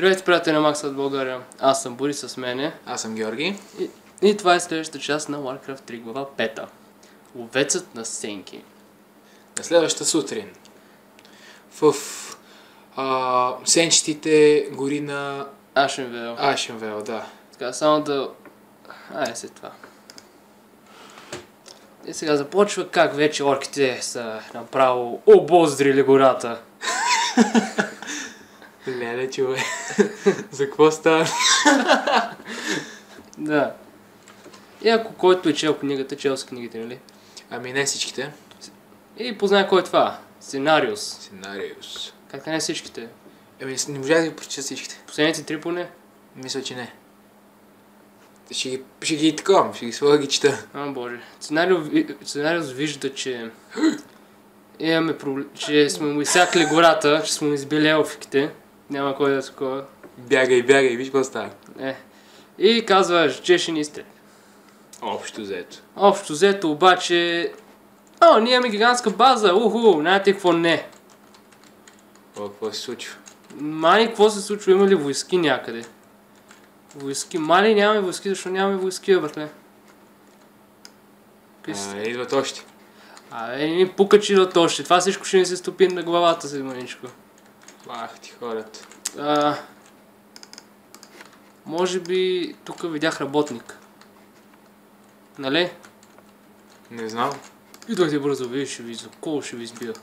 Здравейте, приятели на Макс от България. Аз съм Борис с мене. Аз съм Георги. И, и това е следващата част на Warcraft 3 глава 5. Ловецът на сенки. На следващата сутрин. В а, сенчетите гори на Ашенвел. Ашенвел, да. Така, само да... Айде след това. И сега започва как вече орките са направо обоздрили гората. Леле, човек. За какво става? Да. И ако който е чел книгата, чел с книгите, нали? Ами не всичките. И познай кой е това. Сценариус. Сценариус. Как не всичките? Ами не можа да ги прочета всичките. Последните три поне? Мисля, че не. Ще ги, ще ги такова, ще ги своя ги чета. А, боже. Сценариус, сценариус вижда, че имаме проблем, че сме му изсякли гората, че сме му избили елфиките. Няма кой да е такова. Бягай, бягай, виж какво става. Е. И казва, че ще ни изстреля. Общо взето. Общо взето обаче... О, ние имаме гигантска база, уху, знаете какво не. О, какво се случва? Мани, какво се случва? Има ли войски някъде? Войски? Мали нямаме войски, защо нямаме войски, братле? А, идват още. Абе, не ми пука, че идват още. Това всичко ще ни се стопи на главата си, маничко. Ах ти хората. А, може би тук видях работник. Нали? Не знам. Идвайте бързо, вие ще ви закол, ще ви избия.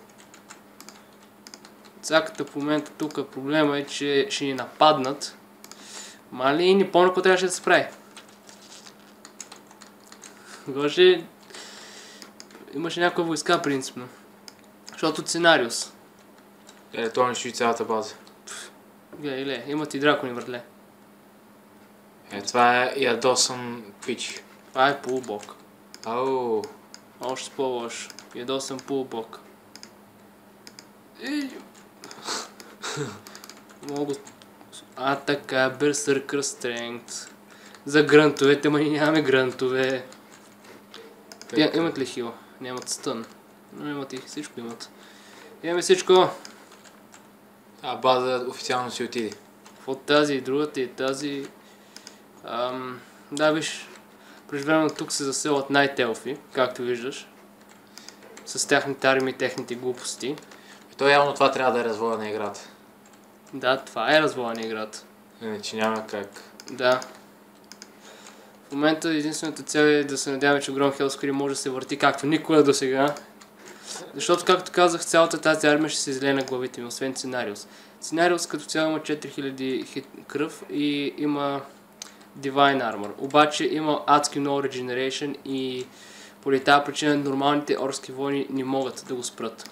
Цаката в момента тук проблема е, че ще ни нападнат. Мали не помня какво трябваше да се прави. Гоше... Имаше някаква войска, принципно. Защото сценариус. Е, то не цялата база. Гледай, гледай, имат и дракони, братле. Е, това е ядосан пич. Това е полубок. Ау. Още по-лошо. Ядосан полубок. И... Много... А така, Berserker Strength. За грантовете, ма ние нямаме грантове. Те, имат ли хил? Нямат стън. Но имат и всичко имат. Имаме всичко. А база официално си отиде. От тази и другата и тази. Ам, да, виж, преживено тук се заселват най-телфи, както виждаш. С тяхните армии и техните глупости. То явно това трябва да е развоя на играта. Да, това е развоя на играта. Иначе няма как. Да. В момента единствената цел е да се надяваме, че Гром Хелскри може да се върти както никога до сега. Защото, както казах, цялата тази армия ще се излее на главите ми, освен Сценариус. Сценариус като цяло има 4000 хит кръв и има Divine Armor. Обаче има адски много Regeneration и поради тази причина нормалните орски войни не могат да го спрат.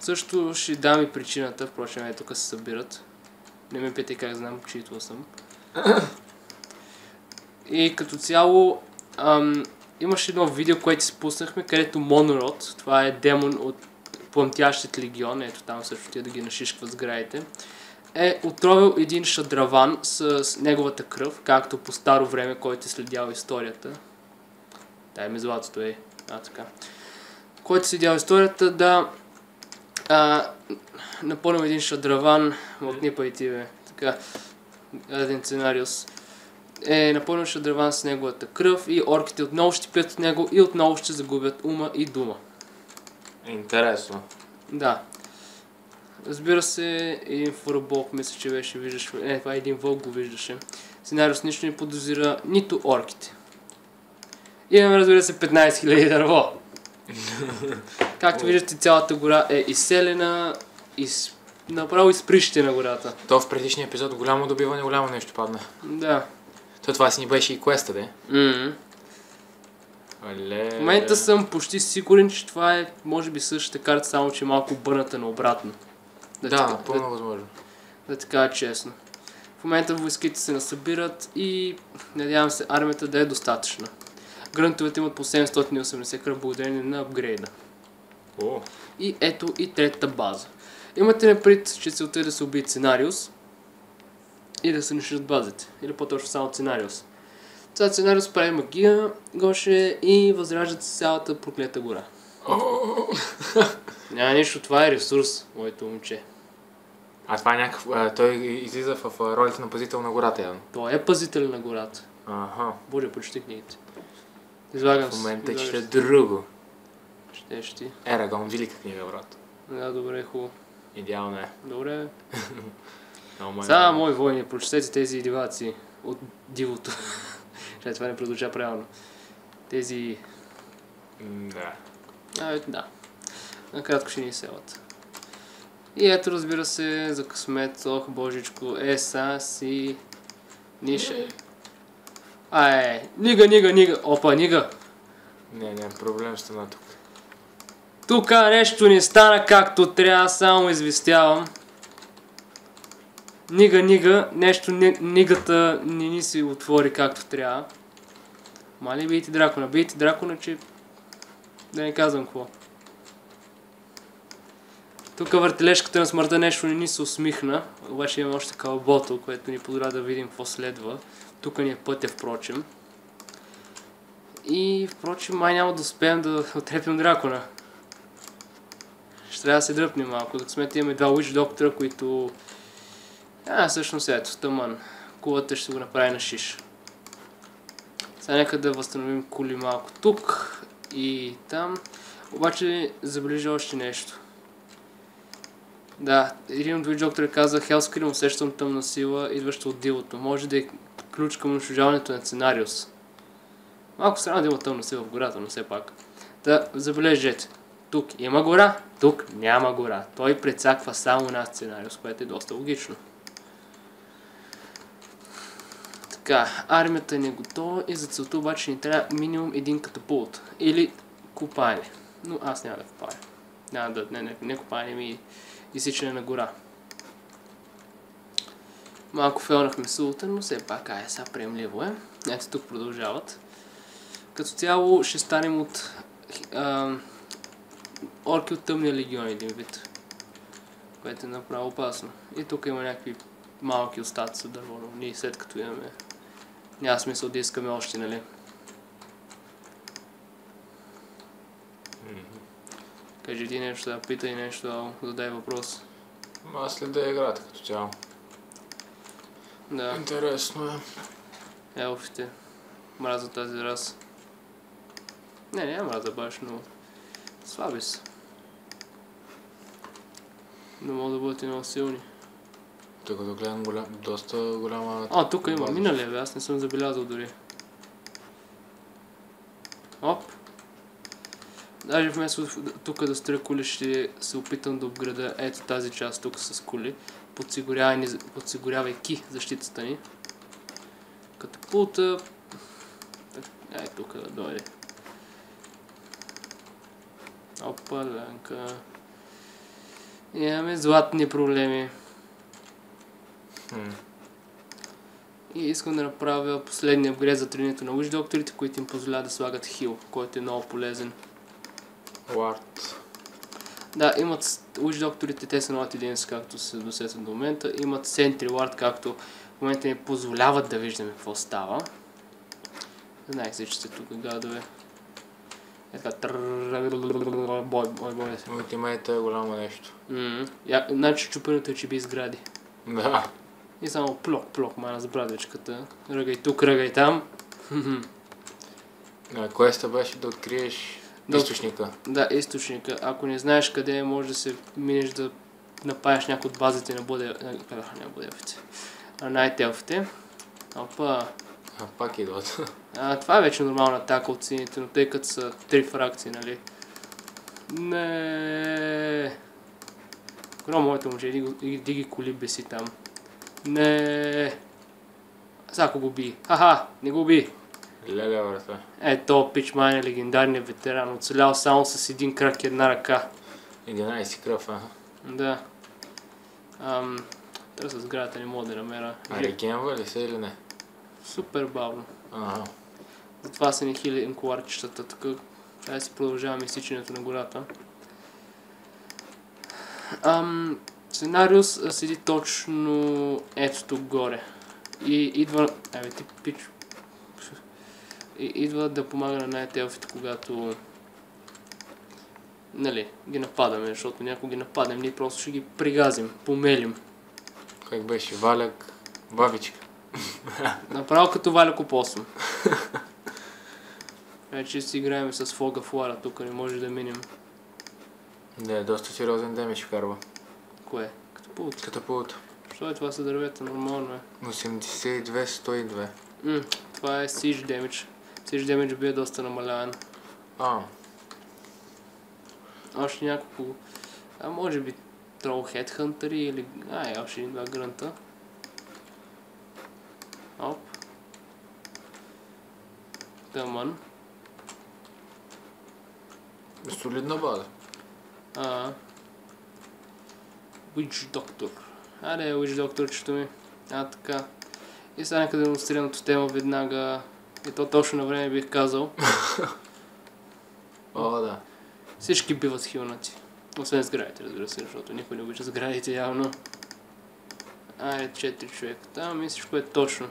Също ще дам и причината, впрочем, е тук се събират. Не ме питай как знам, чието съм. И като цяло ам, имаше едно видео, което спуснахме, където Монород, това е демон от Пламтящият легион, ето там също тия да ги нашишкват сградите, е отровил един шадраван с неговата кръв, както по старо време, който е следял историята. Дай ми златото е. А, така. Който е следял историята, да а, напълним един шадраван, мъкни па и ти, бе. Така, един сценариус е напълнил шадраван с неговата кръв и орките отново ще пият от него и отново ще загубят ума и дума. Интересно. Да. Разбира се, един фурбок, мисля, че беше, виждаш, не, това е един вълк го виждаше. Сценариус нищо не подозира нито орките. Имаме, разбира се, 15 000 дърво. Както виждате, цялата гора е изселена, из... направо изприщите на гората. То в предишния епизод голямо добиване, голямо нещо падна. Да. То това си ни беше и квеста, де. м Але... В момента съм почти сигурен, че това е, може би, същата карта, само че е малко обърната наобратно. Да, ти- напълно възможно. да ти кажа честно. В момента войските се насъбират и надявам се армията да е достатъчна. Грънтовете имат по 780 кръв благодарение на апгрейда. О, И ето и третата база. Имате ли пред, че целта е да се убие сценариус и да се нашат базите. Или по-точно само Ценариус. Това Ценариус прави магия, Гоше, и възраждат се цялата проклета гора. Няма нищо, това е ресурс, моето момче. А това е някакъв... Той излиза в а, ролята на пазител на гората, явно. Той е пазител на гората. Ага. Боже, почти книгите. Излагам се. В момента чета друго. Четеш ти. Ерагон, велика книга, брат. Да, добре, е хубаво. Идеално е. Добре. Oh Са, войни, прочетете тези диваци от дивото. Че това не продължа правилно. Тези... Да. А, е, да. Накратко ще ни селат. И ето разбира се, за късмет, ох божичко, е, СА си... Нише. А, е, нига, нига, нига, опа, нига. Не, не, проблем ще на тук. Тука нещо не стана както трябва, само известявам. Нига, нига, нещо нигата не ни се отвори както трябва. Мали бийте дракона, бийте дракона, че да не казвам какво. Тук въртележката на смъртта нещо не ни се усмихна, обаче имаме още такава ботъл, което ни позволява да видим какво следва. Тук ни е пътя, впрочем. И, впрочем, май няма да успеем да отрепим дракона. Ще трябва да се дръпнем малко, докато сме имаме два Witch Доктора, които а, всъщност ето, тъмън. Кулата ще го направи на шиш. Сега нека да възстановим кули малко тук и там. Обаче заближа още нещо. Да, един от видеоктори каза Хелскрим усещам тъмна сила, идваща от дивото. Може да е ключ към унищожаването на Сценариус. Малко странно да има тъмна сила в гората, но все пак. Да, забележете. Тук има гора, тук няма гора. Той прецаква само на Сценариус, което е доста логично. Така, армията не е готова и за целта обаче ни трябва минимум един катапулт. Или копаене. Но аз няма да купане. Няма да, не, не, не копаене ми изсичане на гора. Малко фелнахме силата, но все пак, ай, сега приемливо е. Ето тук продължават. Като цяло ще станем от а, орки от тъмния легион един вид. Което е направо опасно. И тук има някакви малки остатъци дърво, но ние след като имаме няма смисъл да искаме още, нали? Кажи ти нещо, да питай нещо, да задай въпрос. Аз следа играта като цяло. Да. Интересно е. Елфите. Мраза тази раса. Не, не е мраза баш, но слаби са. Не могат да бъдат и много силни. Тъй като гледам голям, доста голяма... А, тук има. Миналия, е? аз не съм забелязал дори. Оп. Даже вместо тук да строя коли, ще се опитам да обграда ето тази част тук с коли, подсигурявайки защитата ни. Катапулта... Ай, тук да дойде. Опа, лянка. Имаме златни проблеми. И искам да направя последния апгрейд за тренирането на Witch докторите, които им позволя да слагат хил, който е много полезен. Ларт. Да, имат Witch докторите, те са 0-11, както се досетват до момента. Имат Sentry Ward, както в момента ни позволяват да виждаме какво става. Знаех се, че сте тук гадове. Е така, бой, бой, бой. Мултимейта е голямо нещо. Значи чупеното е, че би изгради. Да само плок, плок, мана с брадвичката. Ръгай тук, ръгай там. А, Квеста беше да откриеш Да. източника. Да, източника. Ако не знаеш къде е, може да се минеш да напаеш някой от базите на буде... на- Не будевците. На най-телфите. Опа. А, пак идват. А, това е вече нормална атака от сините, но тъй като са три фракции, нали? Не. Гро, моето го- иди ги коли беси там. Не. Сега ако го би. Ха-ха, не го би. Леле, брата. Е, то пичмайн е легендарният ветеран, оцелял само с един крак и една ръка. 11 кръв, а. Да. Ам, с сградата не мога да намеря. А регенва ли се или не? Супер бавно. Ага. Затова са ни хили инкуларчетата. Така, трябва да си продължаваме изсичането на гората. Ам, Сценариус седи точно ето тук горе. И идва... Абе, ти пич... И, идва да помага на най-телфите, когато... Нали, ги нападаме, защото някой ги нападем, ние просто ще ги пригазим, помелим. Как беше? Валяк, бабичка. Направо като Валя Копосъм. Вече си играем с фога флара, тук не може да минем. Не, доста сериозен демидж вкарва. Кое? Като пулт. Катапулт. Що е това са дървета? Нормално е. 82, 102. М, това е Siege Damage. Siege Damage бе доста намаляван. А, Още няколко... А може би Troll Headhunter или... А, е, още един-два грънта. Оп. Тъмън. солидна база. А. Witch Doctor. Аре, Witch Doctor, ми. А, така. И сега нека да демонстрирам тема веднага. И то точно на време бих казал. О, да. Всички биват хилнати. Освен сградите, разбира се, защото никой не обича сградите явно. Айде, 4 човека. Там и всичко е точно.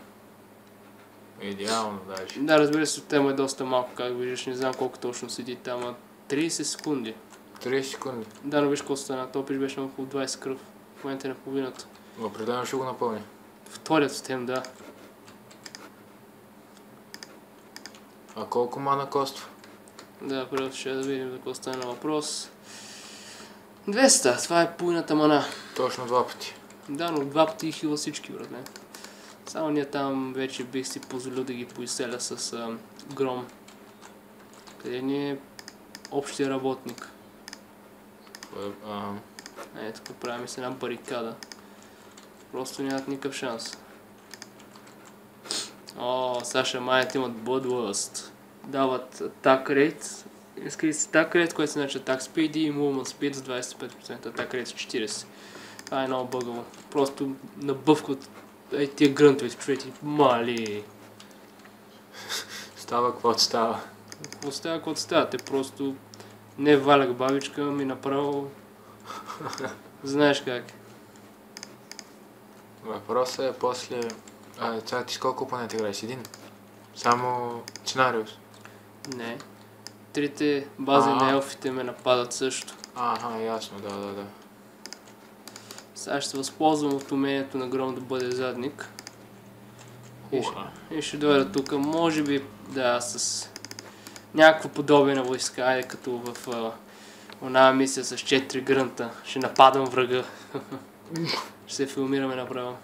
Идеално даже. Да, разбира се, тема е доста малко, как виждаш. Не знам колко точно седи там. а 30 секунди. 30 секунди. Да, но виж какво стана. Топиш беше на около 20 кръв. В момента е на половината. Определено ще го напълня. Вторият тем, да. А колко мана коства? Да, първо ще да видим за какво стане на въпрос. 200, това е пуйната мана. Точно два пъти. Да, но два пъти хила всички, братле. Само ние там вече бих си позволил да ги поизселя с а, гром. Къде ни е общия работник? А, Е, тук правим с една барикада. Просто нямат никакъв шанс. О, Саша Майят имат Bloodlust. Дават attack rate. Иска се attack rate, което се нарича attack speed и movement speed с 25%, attack rate с 40%. Това е много бъгаво. Просто набъвкват ей тия грънтовете, човеки. Мали! става каквото става. Какво става, какво става? Те просто не валяк бабичка, ми направо... Знаеш как. Въпросът е после... А, сега ти с колко опонент играеш? Един? Само Чинариус. Не. Трите бази А. на елфите ме нападат също. Ага, ясно, да, да, да. Сега ще се възползвам от умението на Гром да бъде задник. И ще, и ще дойда тук, може би, да, с някакво подобие на войска, айде като в а, оная мисия с 4 грънта. Ще нападам врага. ще се филмираме направо.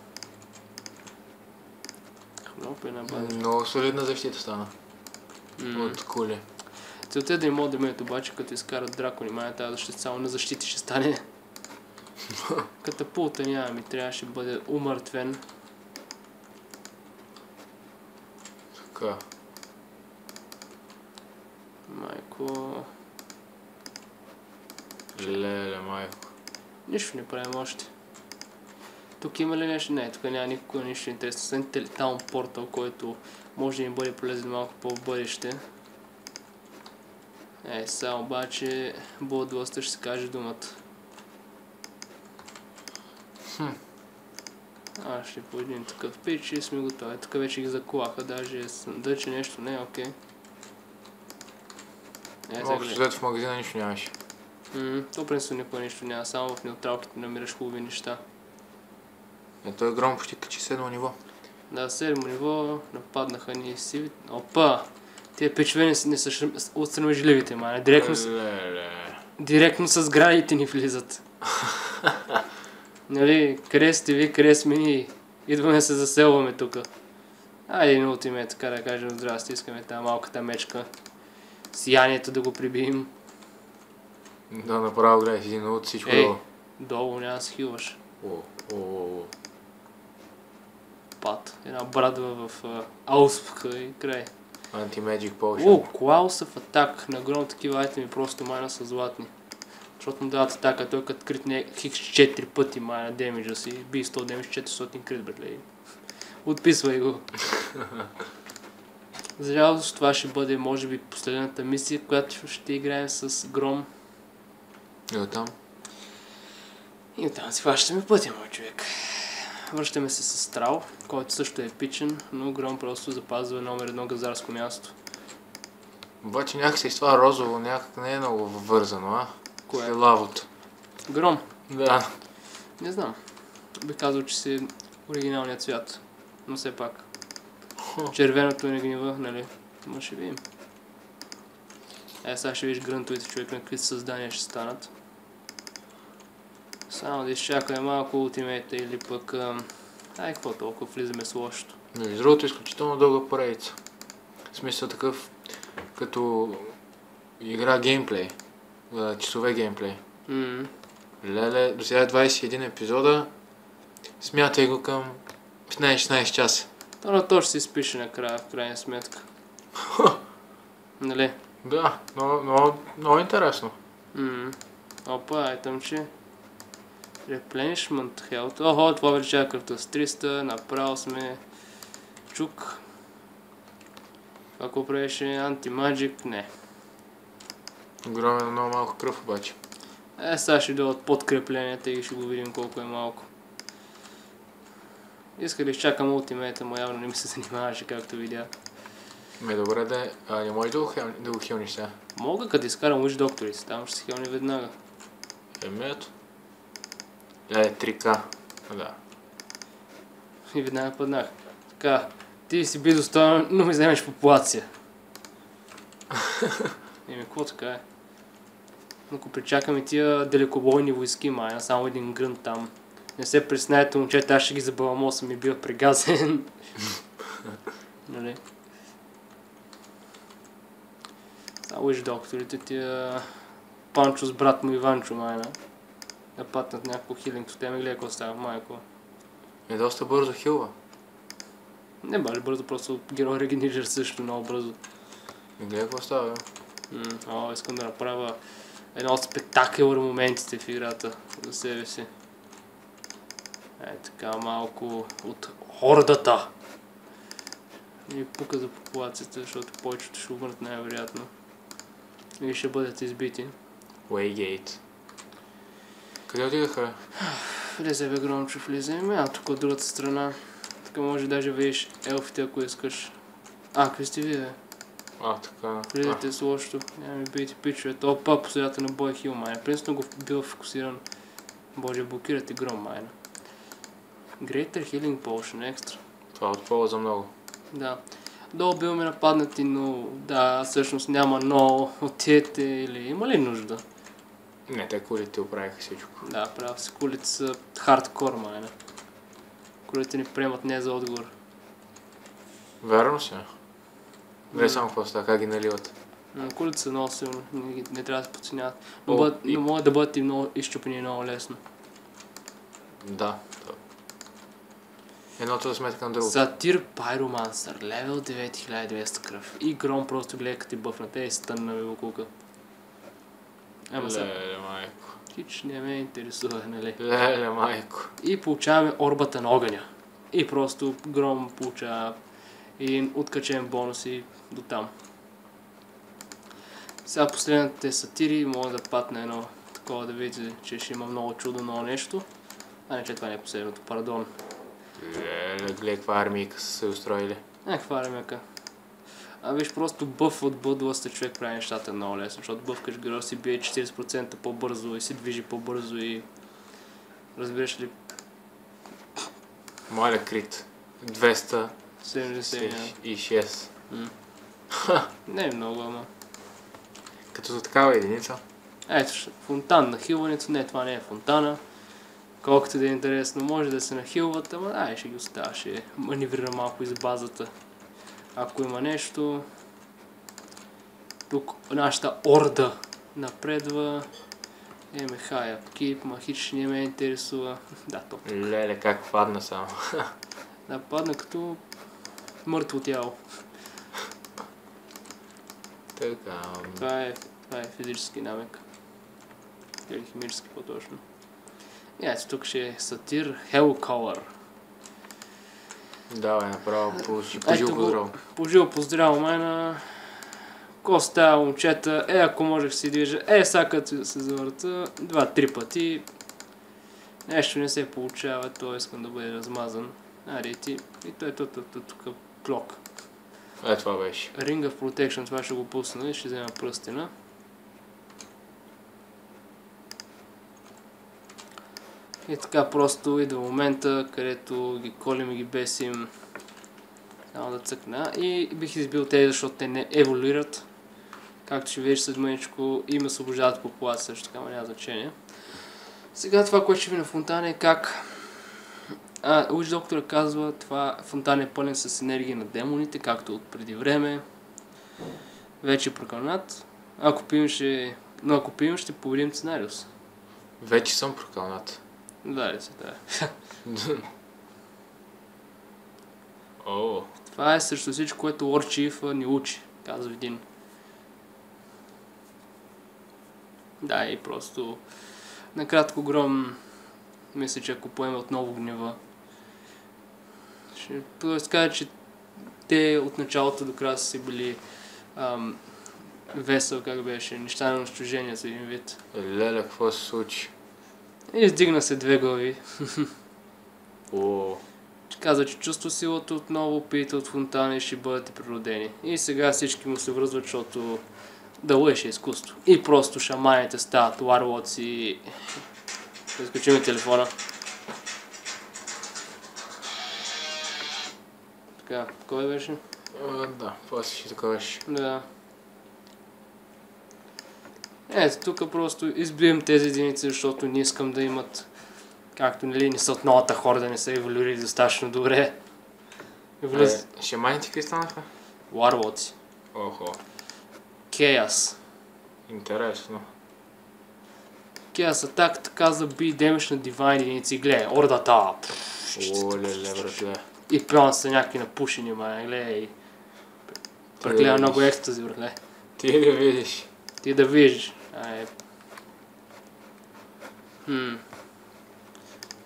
Хлоп е набавя. Много солидна защита стана. М. От кули. Целта е да им мога да имат обаче, като изкарат дракони, май тази защита само на защити ще стане. Катапулта няма ми, трябваше да бъде умъртвен. Така. Майко... Леле, майко. Нищо не правим още. Тук има ли нещо? Не, тук няма никакво нищо интересно. Освен Телтаун портал, който може да ни бъде полезен малко по-в-бъдеще. Е, сега обаче Bloodlust ще се каже думата. Хм. А, ще по един такъв пич и сме готови. Тук вече ги заклаха, даже съндъче нещо не окей. Е, Общо взето в магазина нищо нямаше. М, То принципно никога нищо няма, само в неутралките намираш хубави неща. Е, той гром почти качи седмо ниво. Да, седмо ниво, нападнаха ни сиви. Опа! Тия печове не, не са шр- от срамежливите, мане. Директно, с- директно с градите ни влизат. нали, къде сте ви, къде сме? Идваме да се заселваме тук. Айде, на ултиме, така да кажем, здрасти, искаме тази малката мечка. Сиянието да го прибием. Да, направо гледай един от всичко Ей. долу. Долу няма да се хилваш. О, о, о. Пат. Една брадва в а, ауспка и край. Anti-Magic Potion. О, Клаусъв атак. На гром такива айтеми просто майна са златни. Защото му дават атака, той като критне хикс 4 пъти майна демиджа си. Би 100 демидж 400 крит, братле. Отписвай го. За жалост това ще бъде, може би, последната мисия, която ще играем с Гром. И оттам. И оттам си хващаме пътя, мой човек. Връщаме се с Страл, който също е епичен, но Гром просто запазва номер едно газарско място. Обаче някакси с това розово някак не е много вързано, а? Кое? С лавото. Гром, Да. не знам. би казал, че си оригиналният цвят. Но все пак. Червеното не гнива, нали? Ма ще видим. Е, сега ще видиш грънтовите човек на какви създания ще станат. Само да изчакаме малко ултимейта или пък... ам, Ай, какво толкова влизаме с лошото. Между другото, изключително дълга поредица. В смисъл такъв, като игра геймплей. Часове геймплей. Леле, до сега 21 епизода. Смятай го към 15-16 часа. То на то ще си спише накрая, в крайна сметка. Нали? Да, много, много, много интересно. М, Опа, айтъмче. Replenishment health. Охо, това увеличава кръвта с 300. Направо сме чук. Ако правеше антимаджик, не. Огромен, много малко кръв обаче. Е, сега ще дойдат подкрепленията и ще го видим колко е малко. Иска да изчакам ултимейта, но явно не ми се занимаваше, както видя. Ме добре да е. А, не можеш да го, хел, да го хилниш сега. Мога като изкарам уж докторите, там ще се хелни веднага. Еми ето. Леле, 3К. Да. И веднага паднах. Така, ти си би достоен, но ми вземеш популация. Еми, какво така е? Ако причакаме тия далекобойни войски, майна, само един грън там. Не се преснаете, момчета, аз ще ги забаламосам и бива пригазен. нали? Само виж докторите тия Панчо с брат му Иванчо, майна. Да патнат някакво хилинг, те ме гледа какво става, майко. Е доста бързо хилва. Не бали бързо, просто герой регенерира също много бързо. Не гледай какво става, бе. М, О, искам да направя едно от спектакъл моментите в играта за себе си. Е, така малко от хордата. И пука за популацията, защото повечето ще умрат най-вероятно. И ще бъдат избити. Waygate. Къде отидаха? Влезе бе громче, влезе. Ами, а тук от другата страна. Тук може даже видиш елфите, ако искаш. А, какви сте вие? А, така. Влизате с лошото. Няма ми бейте пичове. То па по средата на бой хил майна. Принципно го бил фокусиран. Боже, блокирате гром майна. Greater Healing Potion екстра. това е от полза много. Да. Долу бил ми нападнати, но да, всъщност няма но отидете или има ли нужда? Не, те кулите оправиха всичко. Да, прав си. Кулите са хардкор майна. Кулите ни приемат не за отговор. Верно си. М. само какво става, как ги наливат. Кулите са много силни, не, не трябва да се подценяват. Но, О, бъдат, и- но могат да бъдат и много изчупени много лесно. Да. Едното за сметка на другото. Сатир Пайромансър, левел 9200 кръв. И Гром просто гледа като ти бъфнат. Ей, стънна ми букулка. Ама сега, Леле, майко. хич не ме интересува, нали? Леле, майко. И получаваме орбата на огъня. И просто Гром получава един откачен бонус и до там. Сега последните сатири мога да патна едно такова да видите, че ще има много чудо, много нещо. А не, че това не е последното, пардон. Леле, гледай каква армийка са се устроили. Е, каква ремека. А виж, просто бъф от бъдласта човек прави нещата много лесно, защото бъвкаш героя си бие 40% по-бързо и се движи по-бързо и... Разбираш ли, Моля крит. 200 70 няма. и 6. М. Не е много, ама... Като за такава единица. Ето, фонтан на хилването, не, това не е фонтана. Колкото да е интересно, може да се нахилват, ама ай, ще ги оставя, ще маневрира малко из базата. Ако има нещо... Тук нашата орда напредва. Еме хай апкип, ма хич не ме интересува. Да, то. Леле, как падна само. Нападна като мъртво тяло. Така. Това е, това е физически навик. Или химически по-точно. Ето тук ще е сатир Hellcaller. Давай, направо по, по Ето жил го. поздрав. Пожил поздраво майна. Ко става момчета? Е, ако можех си движа. Е, сега като се завърта два-три пъти. Нещо не се получава, то искам да бъде размазан. Аре ти. И той е тук, тук, клок. Е, това беше. Ring of Protection, това ще го пусна и ще взема пръстена. И така просто идва момента, където ги колим и ги бесим. Само да цъкна. И бих избил тези, защото те не еволюират. Както ще видиш след мъничко, им освобождават популация, също така, няма значение. Сега това, което ще ви на фонтана е как... А, уж доктора казва, това фонтан е пълен с енергия на демоните, както от преди време. Вече е прокълнат. Ако пием ще... Но ако пием ще победим сценариус. Вече съм прокълнат. Да, ли се, да. О, Това е срещу всичко, което Лорд Чиф ни учи, казва един. Да, и просто накратко гром, мисля, че ако поеме отново гнева, ще кажа, че те от началото до края са били ам, весел, как беше, неща на унищожение за един вид. леле, какво се случи? Издигна се две глави. О, Каза, че чувства силата отново, пиете от фонтана и ще бъдете природени. И сега всички му се връзват, защото да лъеше изкуство. И просто шаманите стават ларлоци и... Изключим телефона. Така, кой беше? а, да, после ще такаваш. Да. Ето, тук просто избием тези единици, защото не искам да имат, както нали, не са от новата хора, да не са еволюирали достатъчно добре. Влез... Е, шаманите какви станаха? Варлоци. Охо, Chaos. интересно. Attack така за би демеш на Divine единици. Гледай, ордата. О, леле, братле. И план са някакви напушени, ма, гледай. Прегледа много екстази, братле. Ти да видиш. Ти да видиш. Ай. Хм.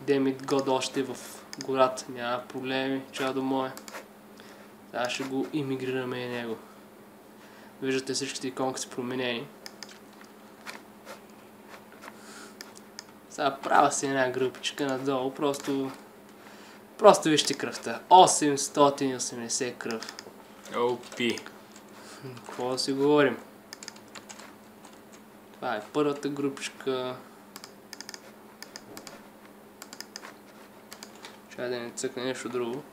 Демит год още в гората. Няма проблеми. Чадо мое. Сега ще го иммигрираме и него. Виждате всичките иконки са променени. Сега права си една групичка надолу. Просто... Просто вижте кръвта. 880 кръв. Опи. Какво да си говорим? Това е първата групичка. Чай да не цъкне нещо друго.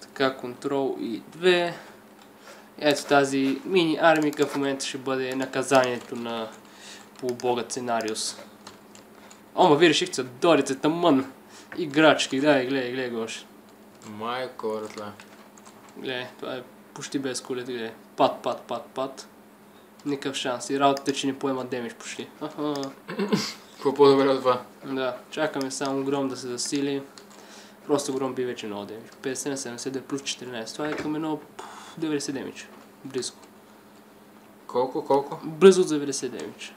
Така, контрол и 2. Ето тази мини армика в момента ще бъде наказанието на полубога Сценариус. О, ма ви решихте да дойдете тъмън. Играчки, дай, гледай, гледай гош. Майко, братле. Гледай, това е почти без колет, гледай. Пат, пат, пат, пат. Никакъв шанс. И работата, е, че не поема демидж почти. Какво по-добре от това? Да, чакаме само Гром да се засили. Просто Гром би вече много демидж. 50 на 70 да плюс 14. Това е към едно пф, 90 демидж. Близко. Колко, колко? Близо от 90 демидж.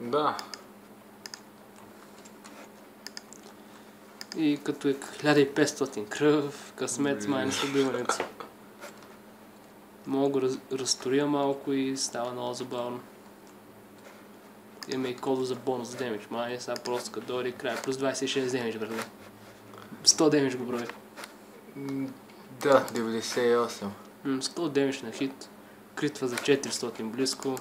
Да. И като е 1500 кръв, късмет майна с убиването. Мога го раз, разторя малко и става много забавно. Имаме и кода за бонус демидж. Май сега просто като дойде край. Плюс 26 демидж, брат. 100 демидж го брои. Да, 98. М, 100 демидж на хит. Критва за 400 близко.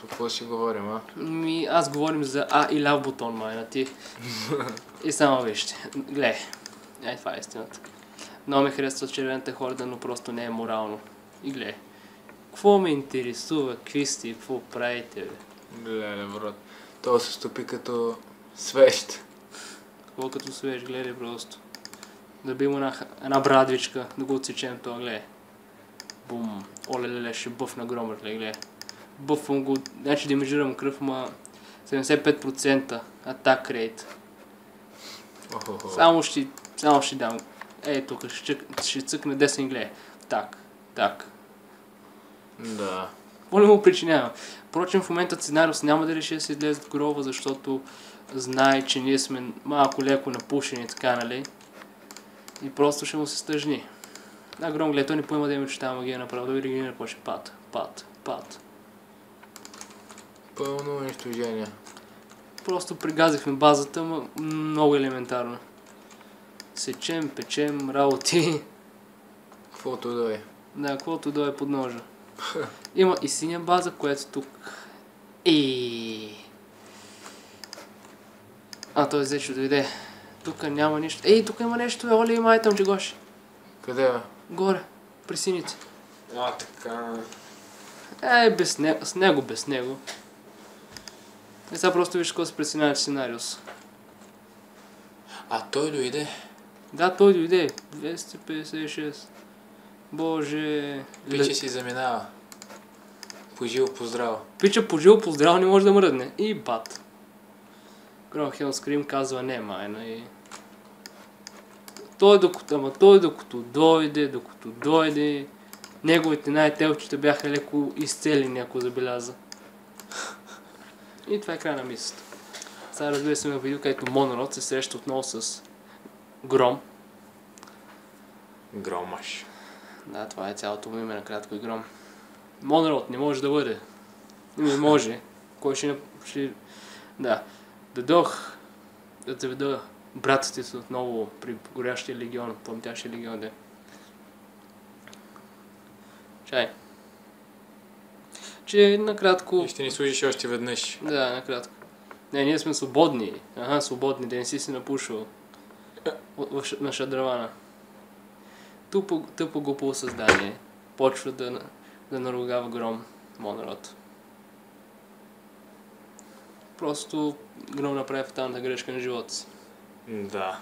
Какво ще говорим, а? Ми, аз говорим за А и ляв бутон, майна ти. и само вижте. Гле. Ай, това е истината. Много ме харесва червената хорда, но просто не е морално. И гле. Какво ме интересува, какви сте какво правите, бе? Леле, брат. То се стопи като свещ. Какво като свеж, гледай просто. Да би една, една брадвичка, да го отсечем това, гледай. Бум. Оле, леле, ще бъфна громър, гледай. Бъфвам го, значи демежирам кръв, ма 75% атак рейт. Само ще, само ще дам. Ей, тук ще, ще цъкне десен гледай. Так, так. Да. Какво не му причинява? Впрочем, в момента Сценариус няма да реши да се излезе от гроба, защото знае, че ние сме малко леко напушени, така, нали? И просто ще му се стъжни. Да, Гром, гледай, той не поема да има че тази магия направо, ви регенера почне пат, пат, пат. Пълно унищожение. Просто пригазихме базата, ма много елементарно. Сечем, печем, работи. Каквото да е. Да, каквото да е под ножа. Има и синя база, която тук... И... А, той взе, ще дойде. Тук няма нищо. Ей, тук има нещо, е, Оли има айтъм, че Гоши. Къде бе? Горе, при сините. А, така. Е, без него, с него, без него. И сега просто виж какво се пресинява сценариус. А той дойде. Да, той дойде. 256. Боже. Пиче си заминава. Пожил поздрав. Пича пожил, поздрав, не може да мръдне. И бат. Гром Хелскрим казва не, майна и... Той докато, ама той докато дойде, докато дойде, неговите най-телчета бяха леко изцелени, ако забеляза. И това е край на мисълта. Сега разбира се има видео, където Монород се среща отново с Гром. Громаш. Да, това е цялото му име на кратко и Гром. Монород не може да бъде. Не може. Кой ще... ще... Да. Дадох да заведа братите си отново при горящия легион, пламтящия легион, де. Чай. Че накратко... И ще ни служиш още веднъж. Да, накратко. Не, ние сме свободни. Ага, свободни, да не си се напушвал. На шадравана. Тупо, тъпо глупо създание. Почва да, да наругава гром Монрод. Просто гром направи фаталната грешка на живота си. Да.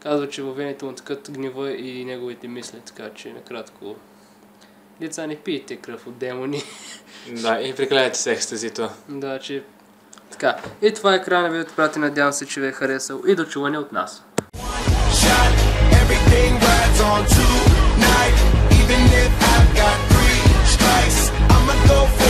Казва, че във вените му такът гнева и неговите мисли, така че накратко. Деца не пиете кръв от демони. Да, и приклеяте с екстазито. Да, че... Така, и това е края на видеото, прати. Надявам се, че ви е харесал и до чуване от нас. Even if I've got three strikes, I'ma go for